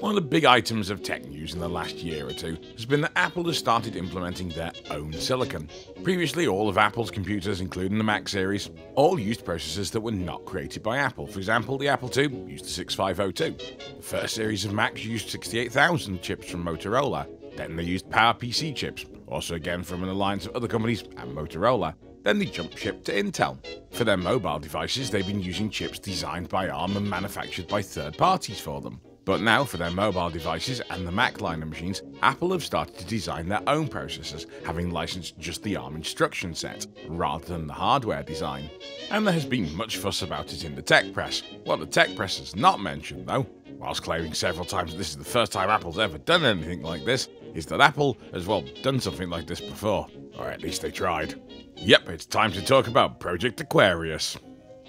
One of the big items of tech news in the last year or two has been that Apple has started implementing their own silicon. Previously, all of Apple's computers, including the Mac series, all used processors that were not created by Apple. For example, the Apple II used the 6502. The first series of Macs used 68,000 chips from Motorola. Then they used PowerPC chips, also again from an alliance of other companies and Motorola. Then they jumped ship to Intel. For their mobile devices, they've been using chips designed by ARM and manufactured by third parties for them. But now, for their mobile devices and the Mac line of machines, Apple have started to design their own processors, having licensed just the ARM instruction set, rather than the hardware design. And there has been much fuss about it in the tech press. What the tech press has not mentioned, though, whilst claiming several times that this is the first time Apple's ever done anything like this, is that Apple has well done something like this before. Or at least they tried. Yep, it's time to talk about Project Aquarius.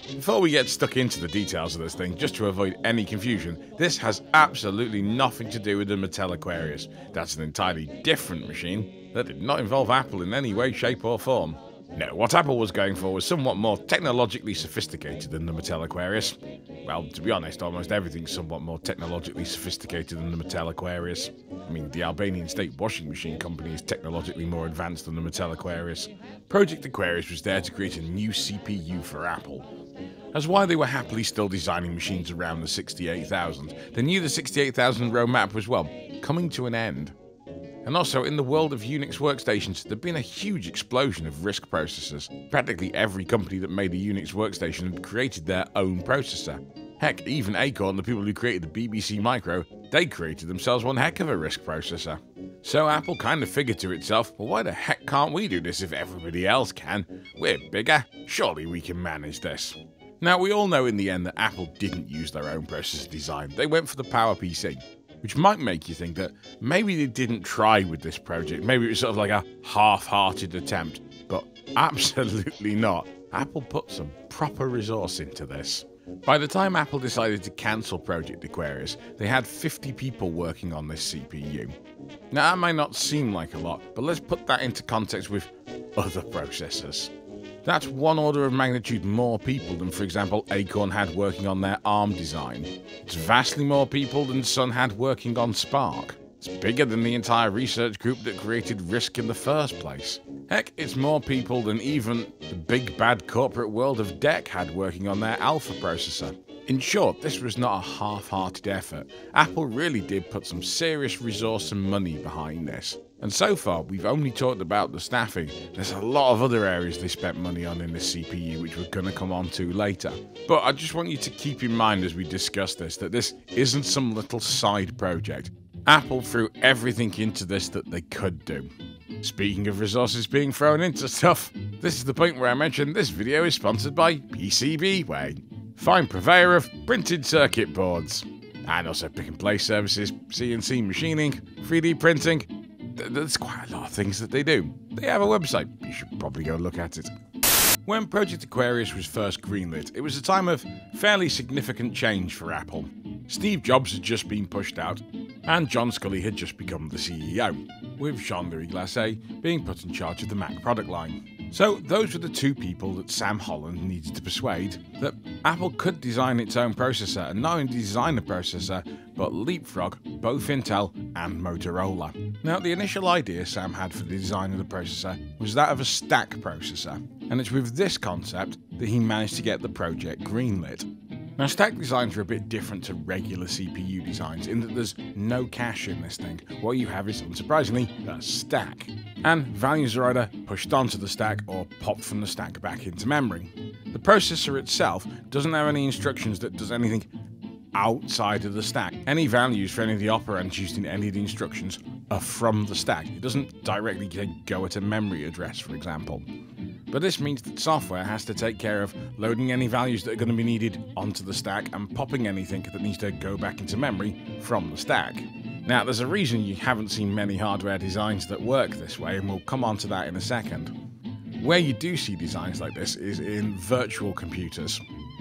Before we get stuck into the details of this thing, just to avoid any confusion, this has absolutely nothing to do with the Mattel Aquarius. That's an entirely different machine that did not involve Apple in any way, shape, or form. No, what Apple was going for was somewhat more technologically sophisticated than the Mattel Aquarius. Well, to be honest, almost everything's somewhat more technologically sophisticated than the Mattel Aquarius. I mean, the Albanian State Washing Machine Company is technologically more advanced than the Mattel Aquarius. Project Aquarius was there to create a new CPU for Apple, as while they were happily still designing machines around the 68000, they knew the 68000 roadmap was, well, coming to an end. And also, in the world of Unix workstations, there'd been a huge explosion of RISC processors. Practically every company that made a Unix workstation had created their own processor. Heck, even Acorn, the people who created the BBC Micro, they created themselves one heck of a RISC processor. So Apple kind of figured to itself, well, why the heck can't we do this if everybody else can? We're bigger, surely we can manage this. Now, we all know in the end that Apple didn't use their own processor design, they went for the PowerPC, which might make you think that maybe they didn't try with this project, maybe it was sort of like a half hearted attempt, but absolutely not. Apple put some proper resource into this. By the time Apple decided to cancel Project Aquarius, they had 50 people working on this CPU. Now, that might not seem like a lot, but let's put that into context with other processors. That's one order of magnitude more people than, for example, Acorn had working on their ARM design. It's vastly more people than Sun had working on SPARC. It's bigger than the entire research group that created RISC in the first place. Heck, it's more people than even the big bad corporate world of DEC had working on their Alpha processor. In short, this was not a half hearted effort. Apple really did put some serious resource and money behind this. And so far, we've only talked about the staffing. There's a lot of other areas they spent money on in this CPU, which we're going to come on to later. But I just want you to keep in mind as we discuss this that this isn't some little side project. Apple threw everything into this that they could do. Speaking of resources being thrown into stuff, this is the point where I mentioned this video is sponsored by PCBWay fine purveyor of printed circuit boards, and also pick and place services, CNC machining, 3D printing. There's quite a lot of things that they do. They have a website, you should probably go look at it. When Project Aquarius was first greenlit, it was a time of fairly significant change for Apple. Steve Jobs had just been pushed out, and John Sculley had just become the CEO, with Jean Louis Gassée being put in charge of the Mac product line. So, those were the two people that Sam Holland needed to persuade that Apple could design its own processor, and not only design the processor, but leapfrog both Intel and Motorola. Now, the initial idea Sam had for the design of the processor was that of a stack processor, and it's with this concept that he managed to get the project greenlit. Now, stack designs are a bit different to regular CPU designs in that there's no cache in this thing. What you have is, unsurprisingly, a stack. And values are either pushed onto the stack or popped from the stack back into memory. The processor itself doesn't have any instructions that does anything outside of the stack. Any values for any of the operands used in any of the instructions are from the stack. It doesn't directly go at a memory address, for example. But this means that software has to take care of loading any values that are going to be needed onto the stack and popping anything that needs to go back into memory from the stack. Now, there's a reason you haven't seen many hardware designs that work this way, and we'll come on to that in a second. Where you do see designs like this is in virtual computers.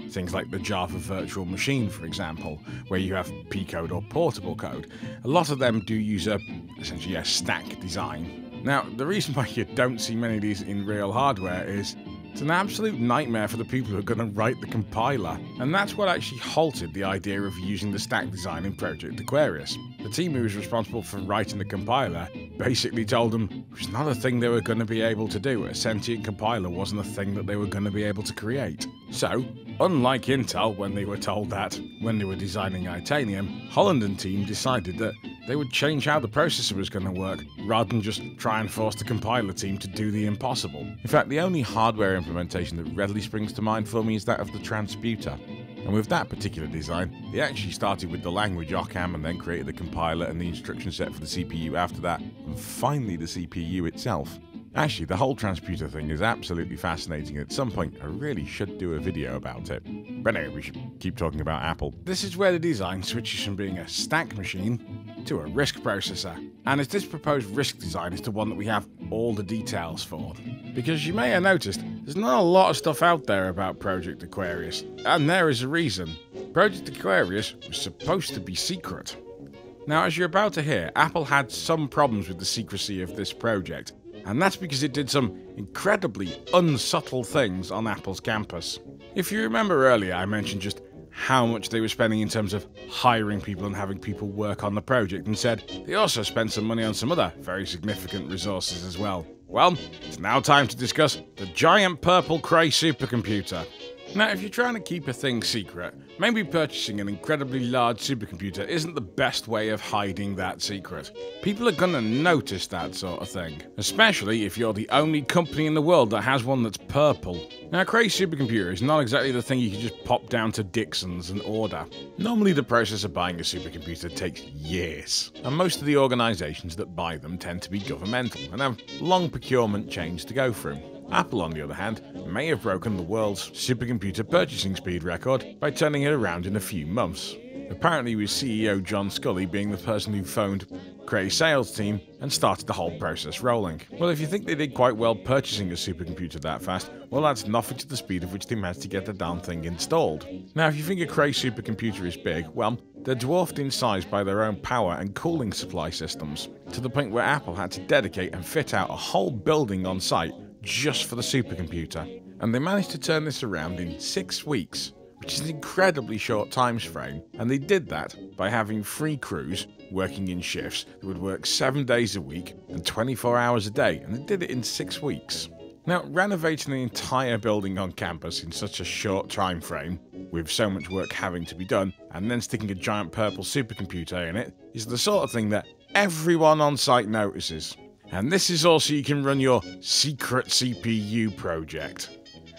Things like the Java Virtual Machine, for example, where you have P code or portable code. A lot of them do use a essentially a stack design now, the reason why you don't see many of these in real hardware is It's an absolute nightmare for the people who are going to write the compiler, and that's what actually halted the idea of using the stack design in Project Aquarius. The team who was responsible for writing the compiler basically told them it was not a thing they were going to be able to do. A sentient compiler wasn't a thing that they were going to be able to create. So, unlike Intel when they were told that when they were designing Itanium, Holland and team decided that they would change how the processor was going to work, rather than just try and force the compiler team to do the impossible. In fact, the only hardware implementation that readily springs to mind for me is that of the transputer. And with that particular design, they actually started with the language Occam and then created the compiler and the instruction set for the CPU after that, and finally the CPU itself. Actually, the whole transputer thing is absolutely fascinating. At some point, I really should do a video about it. But anyway, we should keep talking about Apple. This is where the design switches from being a stack machine to a RISC processor. And it's this proposed RISC design is the one that we have all the details for. Because you may have noticed, there's not a lot of stuff out there about Project Aquarius. And there is a reason. Project Aquarius was supposed to be secret. Now, as you're about to hear, Apple had some problems with the secrecy of this project, and that's because it did some incredibly unsubtle things on Apple's campus. If you remember earlier, I mentioned just how much they were spending in terms of hiring people and having people work on the project, and said they also spent some money on some other very significant resources as well. Well, it's now time to discuss the giant purple Cray supercomputer. Now, if you're trying to keep a thing secret, maybe purchasing an incredibly large supercomputer isn't the best way of hiding that secret. People are gonna notice that sort of thing, especially if you're the only company in the world that has one that's purple. Now, a Cray supercomputer is not exactly the thing you can just pop down to Dixons and order. Normally, the process of buying a supercomputer takes years, and most of the organisations that buy them tend to be governmental and have long procurement chains to go through. Apple, on the other hand, may have broken the world's supercomputer purchasing speed record by turning it around in a few months. Apparently, with CEO John Sculley being the person who phoned Cray's sales team and started the whole process rolling. Well, if you think they did quite well purchasing a supercomputer that fast, well, that's nothing to the speed of which they managed to get the damn thing installed. Now, if you think a Cray supercomputer is big, well, they're dwarfed in size by their own power and cooling supply systems, to the point where Apple had to dedicate and fit out a whole building on site just for the supercomputer. And they managed to turn this around in six weeks, which is an incredibly short time frame. And they did that by having three crews working in shifts that would work seven days a week and 24 hours a day, and they did it in six weeks. Now, renovating the entire building on campus in such a short time frame, with so much work having to be done, and then sticking a giant purple supercomputer in it, is the sort of thing that everyone on site notices. And this is also you can run your secret CPU project.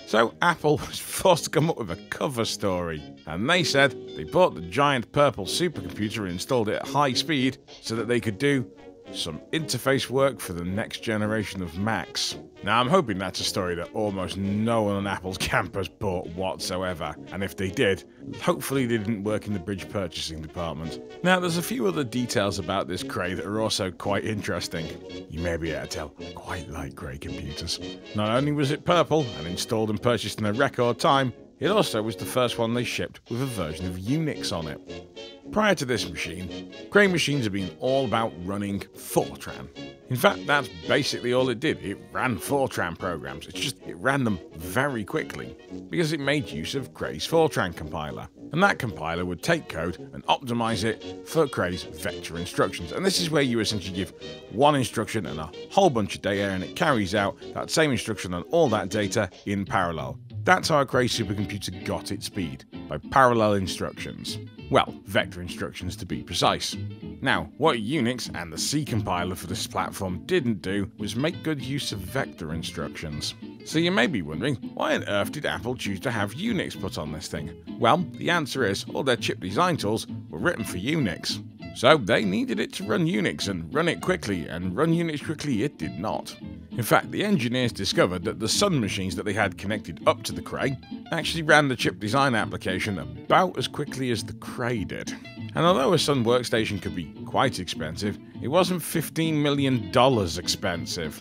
So Apple was forced to come up with a cover story, and they said they bought the giant purple supercomputer and installed it at high speed so that they could do some interface work for the next generation of Macs. Now, I'm hoping that's a story that almost no one on Apple's campus bought whatsoever, and if they did, hopefully they didn't work in the bridge purchasing department. Now, there's a few other details about this Cray that are also quite interesting. You may be able to tell, I quite like Cray computers. Not only was it purple and installed and purchased in a record time, it also was the first one they shipped with a version of Unix on it. Prior to this machine, Cray machines have been all about running Fortran. In fact, that's basically all it did. It ran Fortran programs. It's just, it ran them very quickly because it made use of Cray's Fortran compiler. And that compiler would take code and optimize it for Cray's vector instructions. And this is where you essentially give one instruction and a whole bunch of data, and it carries out that same instruction and all that data in parallel. That's how a Cray supercomputer got its speed, by parallel instructions. Well, vector instructions to be precise. Now, what Unix and the C compiler for this platform didn't do was make good use of vector instructions. So you may be wondering, why on earth did Apple choose to have Unix put on this thing? Well, the answer is all their chip design tools were written for Unix. So they needed it to run Unix and run it quickly, and run Unix quickly it did not. In fact, the engineers discovered that the Sun machines that they had connected up to the Cray actually ran the chip design application about as quickly as the Cray did. And although a Sun workstation could be quite expensive, it wasn't $15 million expensive.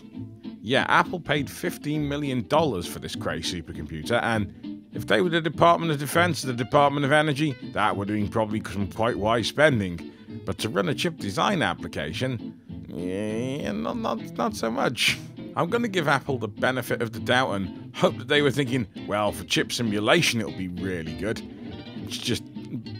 Yeah, Apple paid $15 million for this Cray supercomputer, and if they were the Department of Defense or the Department of Energy, that would have been probably some quite wise spending. But to run a chip design application, yeah, not, not, not so much. I'm going to give Apple the benefit of the doubt and hope that they were thinking, well, for chip simulation it'll be really good. It's just,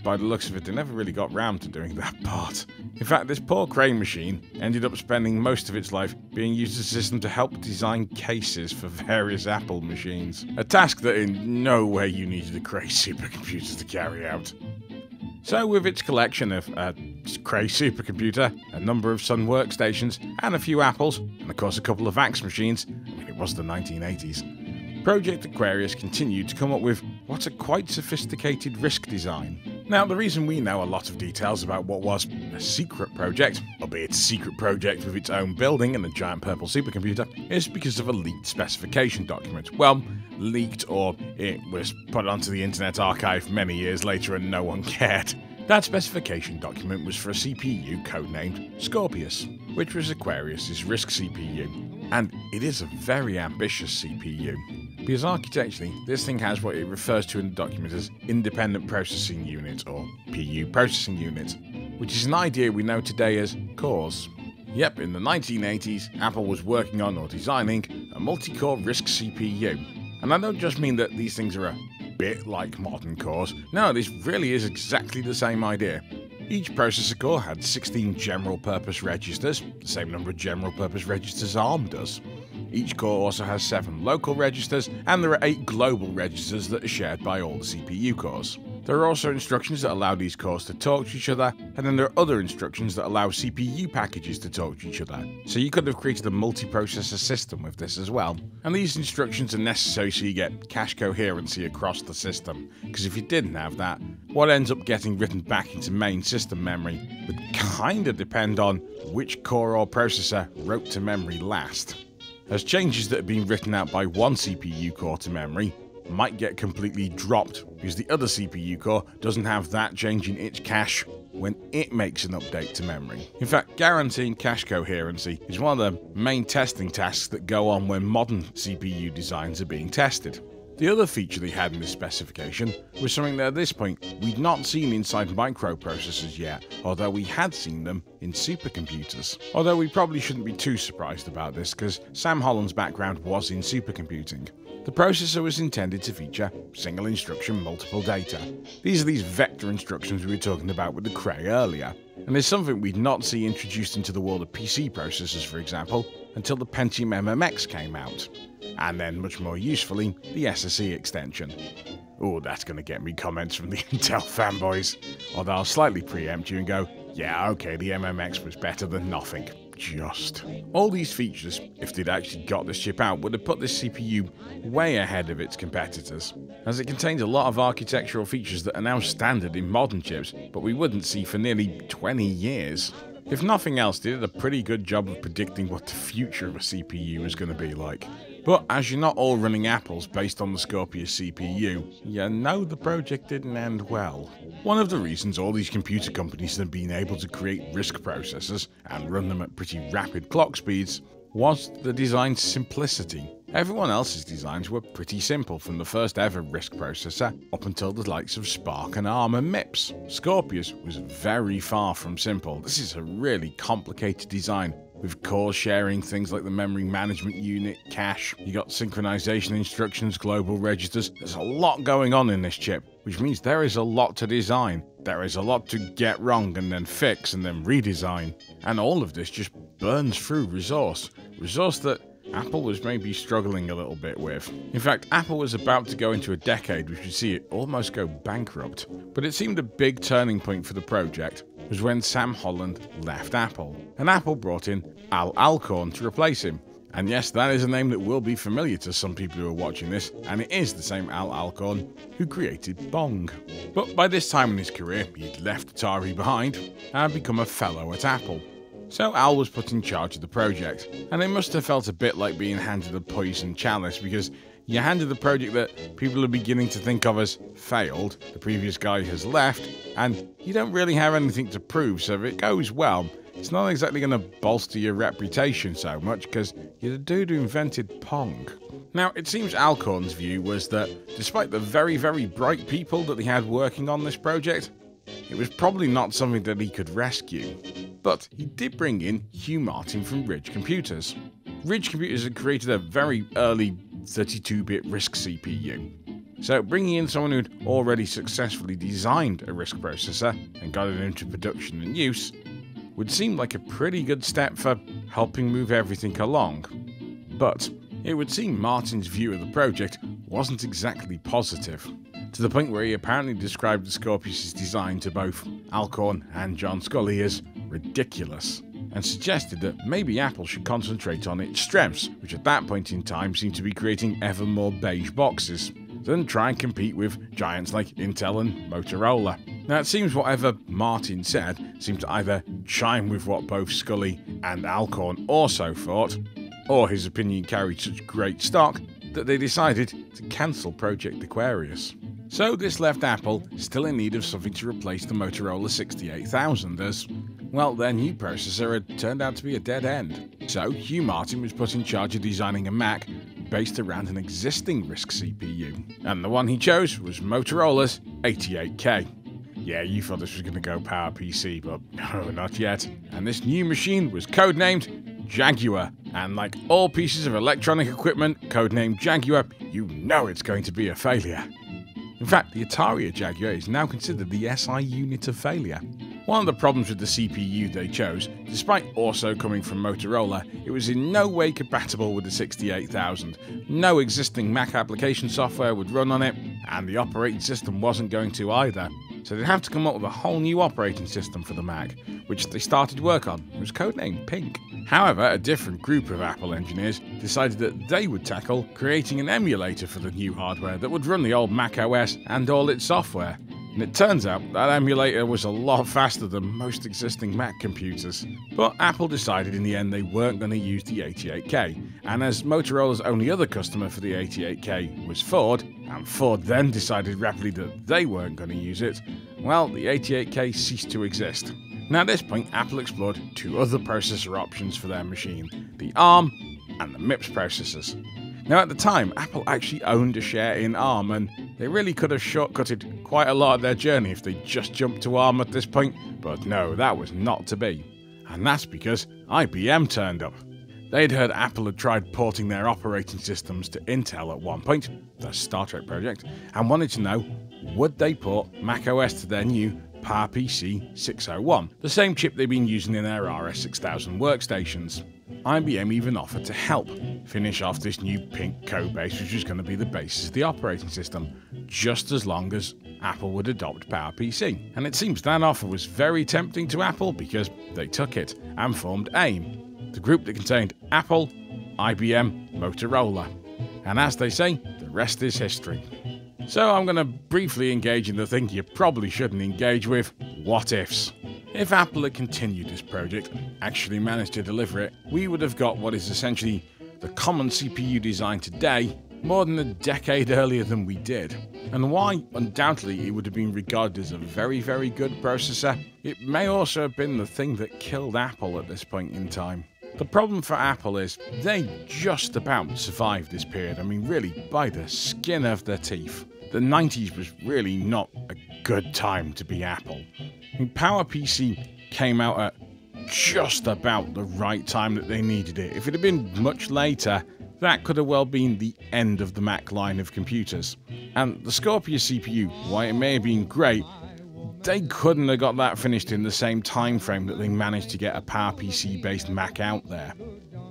by the looks of it, they never really got round to doing that part. In fact, this poor Cray machine ended up spending most of its life being used as a system to help design cases for various Apple machines. A task that in no way you needed a Cray supercomputer to carry out. So, with its collection of uh, Cray supercomputer, a number of Sun workstations, and a few Apples, and of course a couple of VAX machines, I mean, it was the 1980s, Project Aquarius continued to come up with what's a quite sophisticated RISC design. Now, the reason we know a lot of details about what was a secret project, albeit a secret project with its own building and a giant purple supercomputer, is because of a leaked specification document. Well, leaked or it was put onto the Internet Archive many years later and no one cared. That specification document was for a CPU codenamed Scorpius, which was Aquarius's RISC CPU, and it is a very ambitious CPU. Because architecturally, this thing has what it refers to in the document as Independent Processing Unit, or PU Processing Unit, which is an idea we know today as cores. Yep, in the 1980s, Apple was working on or designing a multi core RISC CPU, and I don't just mean that these things are a bit like modern cores. No, this really is exactly the same idea. Each processor core had 16 general purpose registers, the same number of general purpose registers ARM does. Each core also has 7 local registers, and there are 8 global registers that are shared by all the CPU cores. There are also instructions that allow these cores to talk to each other, and then there are other instructions that allow CPU packages to talk to each other. So you could have created a multiprocessor system with this as well. And these instructions are necessary so you get cache coherency across the system, because if you didn't have that, what ends up getting written back into main system memory would kinda depend on which core or processor wrote to memory last. As changes that have been written out by one CPU core to memory might get completely dropped because the other CPU core doesn't have that change in its cache when it makes an update to memory. In fact, guaranteeing cache coherency is one of the main testing tasks that go on when modern CPU designs are being tested. The other feature they had in this specification was something that at this point we'd not seen inside microprocessors yet, although we had seen them in supercomputers. Although we probably shouldn't be too surprised about this because Sam Holland's background was in supercomputing. The processor was intended to feature single instruction multiple data. These are these vector instructions we were talking about with the Cray earlier, and is something we'd not see introduced into the world of PC processors, for example, until the Pentium MMX came out, and then much more usefully, the SSE extension. Oh, that's going to get me comments from the Intel fanboys, although I'll slightly preempt you and go, yeah, okay, the MMX was better than nothing just. All these features, if they'd actually got this chip out, would have put this CPU way ahead of its competitors, as it contains a lot of architectural features that are now standard in modern chips, but we wouldn't see for nearly 20 years. If nothing else, they did a pretty good job of predicting what the future of a CPU was going to be like. But as you're not all running apples based on the Scorpius CPU, you know the project didn't end well. One of the reasons all these computer companies have been able to create RISC processors and run them at pretty rapid clock speeds was the design's simplicity. Everyone else's designs were pretty simple from the first ever RISC processor up until the likes of SPARC and ARM and MIPS. Scorpius was very far from simple. This is a really complicated design with core sharing, things like the memory management unit, cache, you got synchronization instructions, global registers. There's a lot going on in this chip, which means there is a lot to design. There is a lot to get wrong and then fix and then redesign. And all of this just burns through resource. Resource that Apple was maybe struggling a little bit with. In fact, Apple was about to go into a decade which would see it almost go bankrupt. But it seemed a big turning point for the project was when Sam Holland left Apple, and Apple brought in Al Alcorn to replace him. And yes, that is a name that will be familiar to some people who are watching this, and it is the same Al Alcorn who created Pong. But by this time in his career, he'd left Atari behind and become a fellow at Apple. So Al was put in charge of the project, and it must have felt a bit like being handed a poison chalice because you handed the project that people are beginning to think of as failed, the previous guy has left, and you don't really have anything to prove, so if it goes well, it's not exactly going to bolster your reputation so much because you're the dude who invented Pong. Now, it seems Alcorn's view was that despite the very, very bright people that he had working on this project, it was probably not something that he could rescue. But he did bring in Hugh Martin from Ridge Computers. Ridge Computers had created a very early 32-bit RISC CPU. So bringing in someone who'd already successfully designed a RISC processor and got it into production and use would seem like a pretty good step for helping move everything along. But it would seem Martin's view of the project wasn't exactly positive, to the point where he apparently described the Scorpius' design to both Alcorn and John Sculley as ridiculous, and suggested that maybe Apple should concentrate on its strengths, which at that point in time seemed to be creating ever more beige boxes, than try and compete with giants like Intel and Motorola. Now, it seems whatever Martin said seemed to either chime with what both Sculley and Alcorn also thought, or his opinion carried such great stock that they decided to cancel Project Aquarius. So this left Apple still in need of something to replace the Motorola 68000 as, well, their new processor had turned out to be a dead end. So Hugh Martin was put in charge of designing a Mac based around an existing RISC CPU, and the one he chose was Motorola's 88K. Yeah, you thought this was going to go PowerPC, but no, not yet. And this new machine was codenamed Jaguar. And like all pieces of electronic equipment codenamed Jaguar, you know it's going to be a failure. In fact, the Atari Jaguar is now considered the SI unit of failure. One of the problems with the CPU they chose, despite also coming from Motorola, it was in no way compatible with the 68000. No existing Mac application software would run on it, and the operating system wasn't going to either. So they'd have to come up with a whole new operating system for the Mac, which they started work on. It was codenamed Pink. However, a different group of Apple engineers decided that they would tackle creating an emulator for the new hardware that would run the old Mac OS and all its software. And it turns out that emulator was a lot faster than most existing Mac computers. But Apple decided in the end they weren't going to use the 88K, and as Motorola's only other customer for the 88K was Ford, and Ford then decided rapidly that they weren't going to use it, well, the 88K ceased to exist. Now, at this point, Apple explored two other processor options for their machine the ARM and the MIPS processors. Now, at the time, Apple actually owned a share in ARM, and they really could have shortcutted quite a lot of their journey if they just jumped to ARM at this point, but no, that was not to be. And that's because IBM turned up. They'd heard Apple had tried porting their operating systems to Intel at one point, the Star Trek project, and wanted to know would they port macOS to their new PowerPC 601, the same chip they've been using in their RS6000 workstations. IBM even offered to help finish off this new pink code base, which was going to be the basis of the operating system, just as long as Apple would adopt PowerPC. And it seems that offer was very tempting to Apple because they took it and formed AIM, the group that contained Apple, IBM, Motorola. And as they say, the rest is history. So I'm going to briefly engage in the thing you probably shouldn't engage with what ifs. If Apple had continued this project, actually managed to deliver it, we would have got what is essentially the common CPU design today more than a decade earlier than we did. And why undoubtedly it would have been regarded as a very, very good processor, it may also have been the thing that killed Apple at this point in time. The problem for Apple is they just about survived this period, I mean, really by the skin of their teeth the 90s was really not a good time to be Apple. I mean, PowerPC came out at just about the right time that they needed it. If it had been much later, that could have well been the end of the Mac line of computers. And the Scorpio CPU, while it may have been great, they couldn't have got that finished in the same time frame that they managed to get a PowerPC based Mac out there.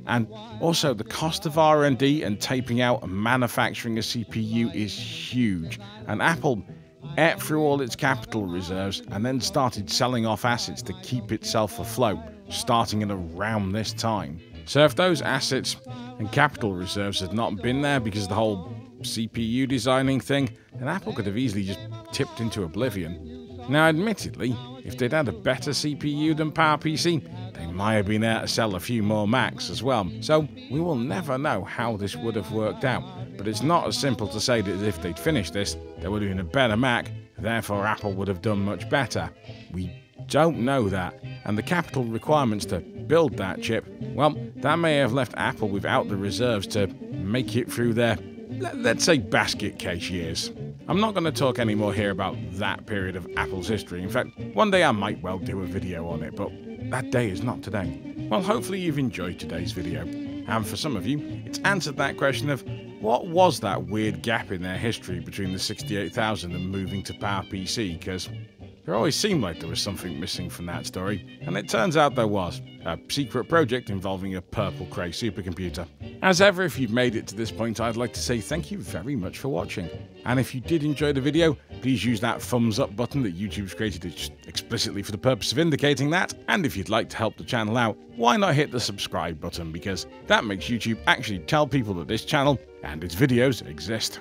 And also, the cost of R&D and taping out and manufacturing a CPU is huge. And Apple ate through all its capital reserves and then started selling off assets to keep itself afloat, starting at around this time. So if those assets and capital reserves had not been there because of the whole CPU designing thing, then Apple could have easily just tipped into oblivion. Now, admittedly, if they'd had a better CPU than PowerPC, they might have been able to sell a few more Macs as well. So we will never know how this would have worked out. But it's not as simple to say that if they'd finished this, there would have been a better Mac, therefore Apple would have done much better. We don't know that. And the capital requirements to build that chip, well, that may have left Apple without the reserves to make it through their, let's say, basket case years. I'm not going to talk anymore here about that period of Apple's history. In fact, one day I might well do a video on it, but that day is not today. Well, hopefully you've enjoyed today's video. And for some of you, it's answered that question of what was that weird gap in their history between the 68000 and moving to PowerPC? Because there always seemed like there was something missing from that story, and it turns out there was a secret project involving a purple cray supercomputer. As ever, if you've made it to this point, I'd like to say thank you very much for watching. And if you did enjoy the video, please use that thumbs up button that YouTube's created explicitly for the purpose of indicating that. And if you'd like to help the channel out, why not hit the subscribe button because that makes YouTube actually tell people that this channel and its videos exist.